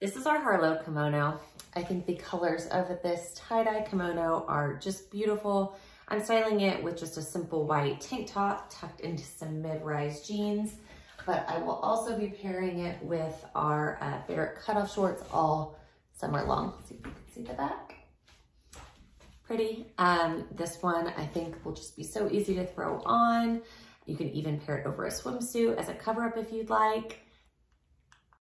This is our Harlow kimono. I think the colors of this tie-dye kimono are just beautiful. I'm styling it with just a simple white tank top tucked into some mid-rise jeans, but I will also be pairing it with our uh, Barrett cutoff shorts all summer long. See if you can see the back. Pretty. Um, this one I think will just be so easy to throw on. You can even pair it over a swimsuit as a cover up if you'd like.